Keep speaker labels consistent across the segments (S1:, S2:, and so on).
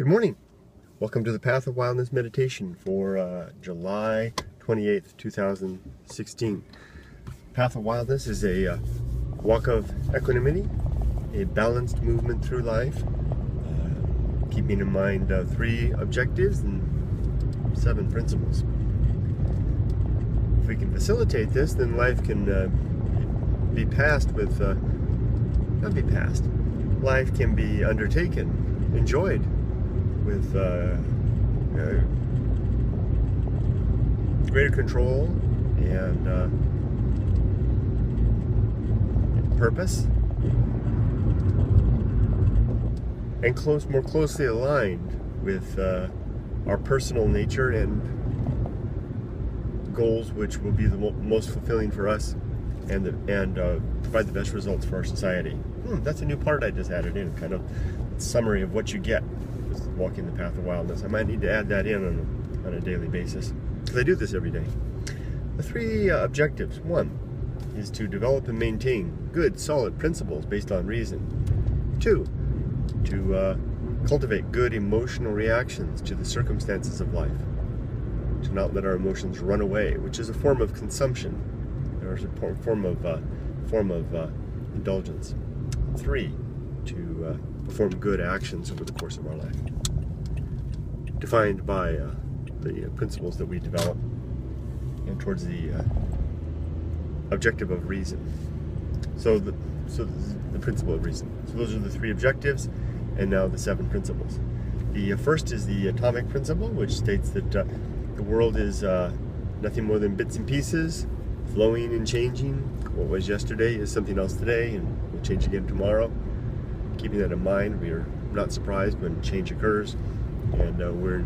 S1: Good morning. Welcome to the Path of Wildness meditation for uh, July 28th, 2016. Path of Wildness is a uh, walk of equanimity, a balanced movement through life, uh, keeping in mind uh, three objectives and seven principles. If we can facilitate this, then life can uh, be passed with, uh, not be passed, life can be undertaken, enjoyed with uh, uh, greater control and uh, purpose and close more closely aligned with uh, our personal nature and goals which will be the mo most fulfilling for us and the, and uh, provide the best results for our society. Hmm, that's a new part I just added in, kind of summary of what you get walking the path of wildness. I might need to add that in on a, on a daily basis because I do this every day. The three uh, objectives. One is to develop and maintain good, solid principles based on reason. Two, to uh, cultivate good emotional reactions to the circumstances of life. To not let our emotions run away, which is a form of consumption, or a form of uh, form of uh, indulgence. Three, to uh, perform good actions over the course of our life defined by uh, the uh, principles that we develop and towards the uh, objective of reason. So the so the principle of reason. So those are the three objectives, and now the seven principles. The uh, first is the atomic principle, which states that uh, the world is uh, nothing more than bits and pieces, flowing and changing. What was yesterday is something else today, and will change again tomorrow. Keeping that in mind, we are not surprised when change occurs and uh, we're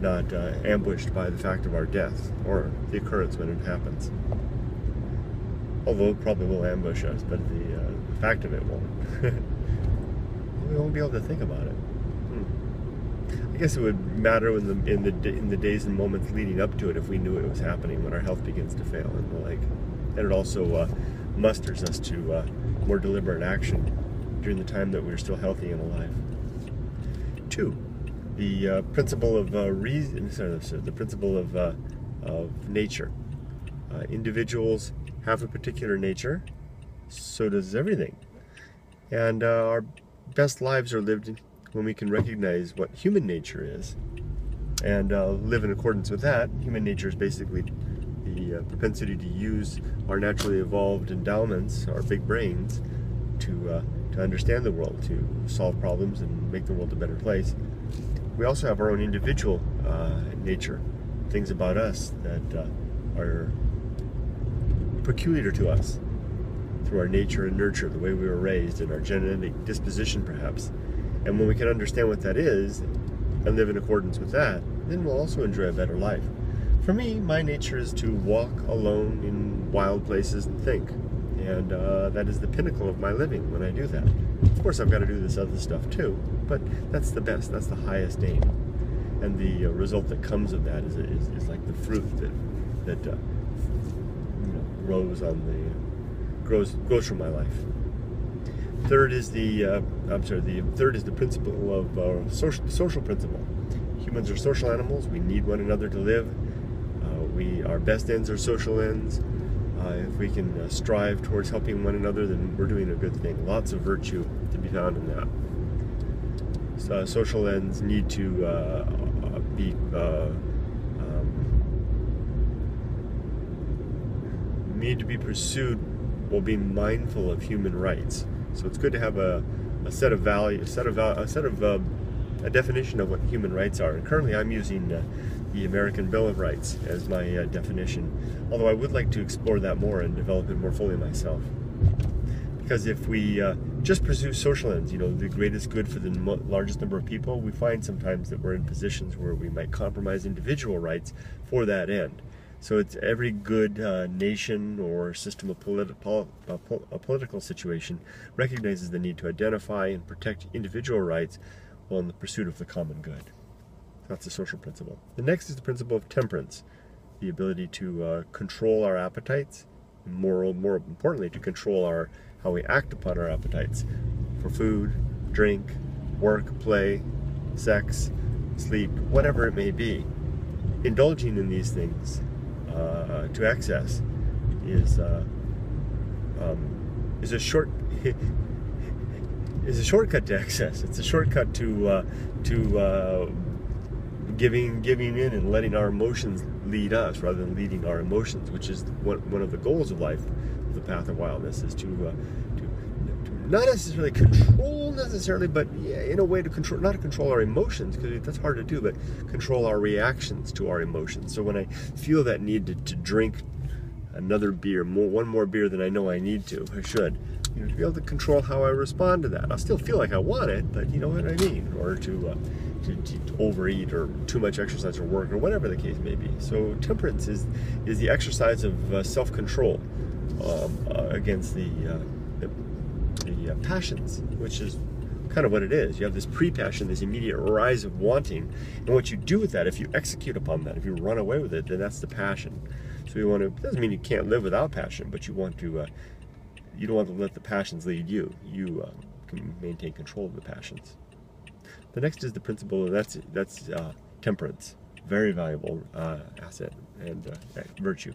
S1: not uh, ambushed by the fact of our death or the occurrence when it happens. Although it probably will ambush us, but the, uh, the fact of it won't. we won't be able to think about it. Hmm. I guess it would matter in the in the in the days and moments leading up to it if we knew it was happening when our health begins to fail and the like. And it also uh, musters us to uh, more deliberate action during the time that we're still healthy and alive. Two, the uh, principle of uh, reason, sorry, the principle of, uh, of nature. Uh, individuals have a particular nature, so does everything. And uh, our best lives are lived when we can recognize what human nature is and uh, live in accordance with that. Human nature is basically the propensity to use our naturally evolved endowments, our big brains, to, to understand the world, to solve problems and make the world a better place we also have our own individual uh, nature, things about us that uh, are peculiar to us through our nature and nurture, the way we were raised, and our genetic disposition, perhaps. And when we can understand what that is and live in accordance with that, then we'll also enjoy a better life. For me, my nature is to walk alone in wild places and think. And uh, that is the pinnacle of my living when I do that. Of course, I've got to do this other stuff too, but that's the best, that's the highest aim. And the uh, result that comes of that is, is, is like the fruit that, that uh, you know, grows on the, grows, grows from my life. Third is the, uh, I'm sorry, the third is the principle of uh, social, social principle. Humans are social animals, we need one another to live. Uh, we, our best ends are social ends. Uh, if we can uh, strive towards helping one another, then we're doing a good thing. Lots of virtue to be found in that. So, uh, social ends need to uh, be uh, um, need to be pursued while being mindful of human rights. So it's good to have a, a set of value, a set of a set of uh, a definition of what human rights are. And currently, I'm using the American Bill of Rights as my uh, definition, although I would like to explore that more and develop it more fully myself. Because if we uh, just pursue social ends, you know, the greatest good for the largest number of people, we find sometimes that we're in positions where we might compromise individual rights for that end. So it's every good uh, nation or system of politi- pol- uh, a political situation recognizes the need to identify and protect individual rights while in the pursuit of the common good. That's the social principle. The next is the principle of temperance, the ability to uh, control our appetites, more, more importantly, to control our how we act upon our appetites for food, drink, work, play, sex, sleep, whatever it may be. Indulging in these things uh, to excess is uh, um, is a short is a shortcut to excess. It's a shortcut to uh, to uh, giving giving in and letting our emotions lead us rather than leading our emotions, which is one, one of the goals of life, the path of wildness, is to, uh, to, to not necessarily control necessarily, but yeah, in a way to control not to control our emotions because that's hard to do, but control our reactions to our emotions. So when I feel that need to, to drink another beer, more one more beer than I know I need to, I should you know, to be able to control how I respond to that. I'll still feel like I want it, but you know what I mean, or to, uh, to, to, overeat or too much exercise or work or whatever the case may be. So temperance is is the exercise of uh, self-control um, uh, against the uh, the, the uh, passions, which is kind of what it is. You have this pre-passion, this immediate rise of wanting, and what you do with that, if you execute upon that, if you run away with it, then that's the passion. So you want to. Doesn't mean you can't live without passion, but you want to uh, you don't want to let the passions lead you. You uh, can maintain control of the passions. The next is the principle, and that's that's uh, temperance, very valuable uh, asset and uh, virtue.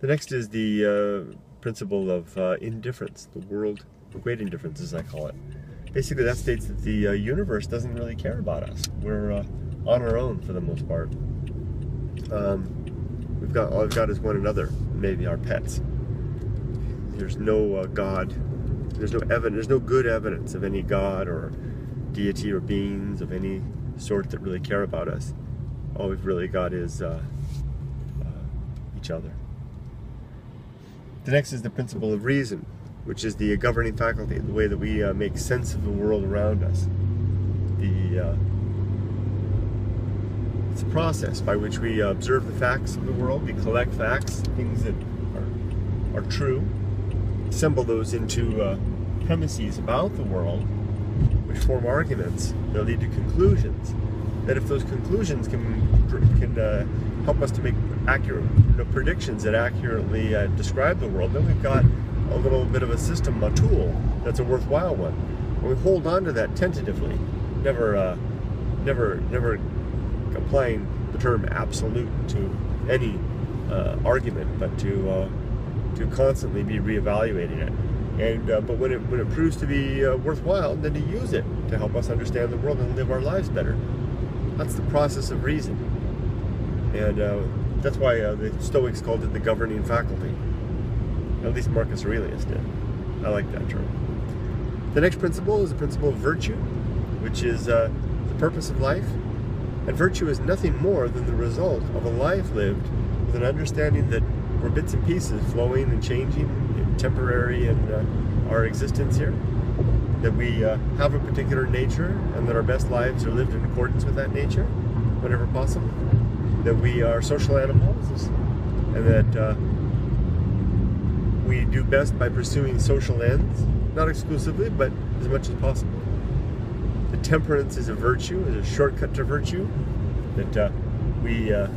S1: The next is the uh, principle of uh, indifference, the world, great indifference, as I call it. Basically, that states that the universe doesn't really care about us. We're on our own for the most part. Um, we've got all we've got is one another, maybe our pets there's no uh, God. There's no evidence. There's no good evidence of any God or deity or beings of any sort that really care about us. All we've really got is uh, uh, each other. The next is the principle of reason, which is the governing faculty, the way that we uh, make sense of the world around us. The uh, it's a process by which we observe the facts of the world, we collect facts, things that are, are true, assemble those into uh, premises about the world, which form arguments that lead to conclusions. That if those conclusions can can uh, help us to make accurate you know, predictions that accurately uh, describe the world, then we've got a little bit of a system, a tool that's a worthwhile one. And we hold on to that tentatively, never, uh, never, never applying the term absolute to any uh, argument, but to uh, to constantly be reevaluating it. And uh, but when it when it proves to be uh, worthwhile, then to use it to help us understand the world and live our lives better. That's the process of reason, and uh, that's why uh, the Stoics called it the governing faculty. At least Marcus Aurelius did. I like that term. The next principle is the principle of virtue, which is uh, the purpose of life. And virtue is nothing more than the result of a life lived with an understanding that we're bits and pieces flowing and changing, temporary in uh, our existence here. That we uh, have a particular nature and that our best lives are lived in accordance with that nature whenever possible. That we are social animals and that uh, we do best by pursuing social ends, not exclusively, but as much as possible. The temperance is a virtue, is a shortcut to virtue. That uh, we uh,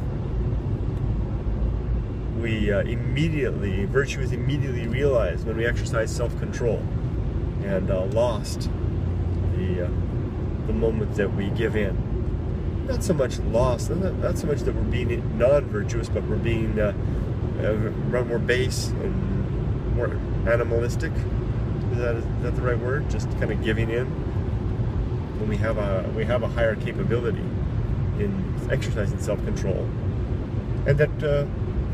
S1: we uh, immediately, virtue is immediately realized when we exercise self-control and uh, lost the, uh, the moment that we give in. Not so much lost, not, not so much that we're being non-virtuous, but we're being uh, uh, more base and more animalistic. Is that, is that the right word? Just kind of giving in when we have a we have a higher capability in exercising self-control, and that uh,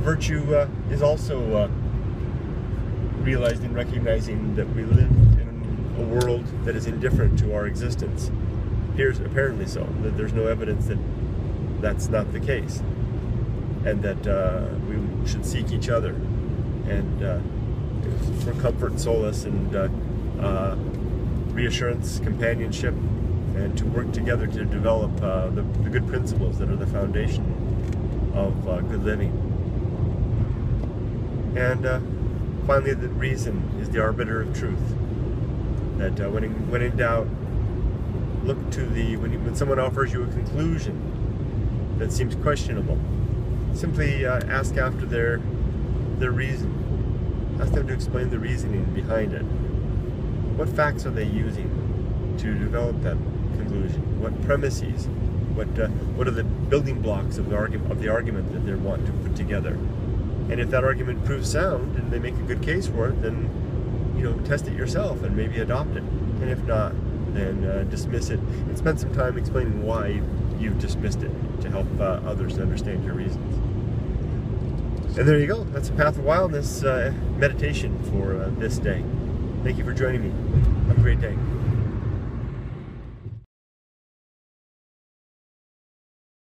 S1: virtue uh, is also uh, realized in recognizing that we live in a world that is indifferent to our existence. Here's apparently so, that there's no evidence that that's not the case, and that uh, we should seek each other and uh, for comfort, solace, and uh, uh, reassurance, companionship, and to work together to develop the, the, good principles that are the foundation of good living. And uh, finally, the reason is the arbiter of truth. That uh, when, in, when in doubt, look to the, when, when someone offers you a conclusion that seems questionable, simply uh, ask after their, their reason. Ask them to explain the reasoning behind it. What facts are they using to develop that conclusion? What premises? What uh, what are the building blocks of the argument of the argument that they want to put together? And if that argument proves sound and they make a good case for it, then you know test it yourself and maybe adopt it. And if not, then uh, dismiss it and spend some time explaining why you've dismissed it to help uh, others understand your reasons. And there you go. That's a path of wildness uh, meditation for uh, this day. Thank you for joining me. Have a great day.